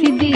ಸಿದ್ಧಿ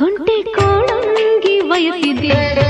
ಕಂಟೆ ಕಾಳಂಗಿ ವಯಸ್ಸಿದೆ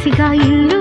పసిగా ఇల్లు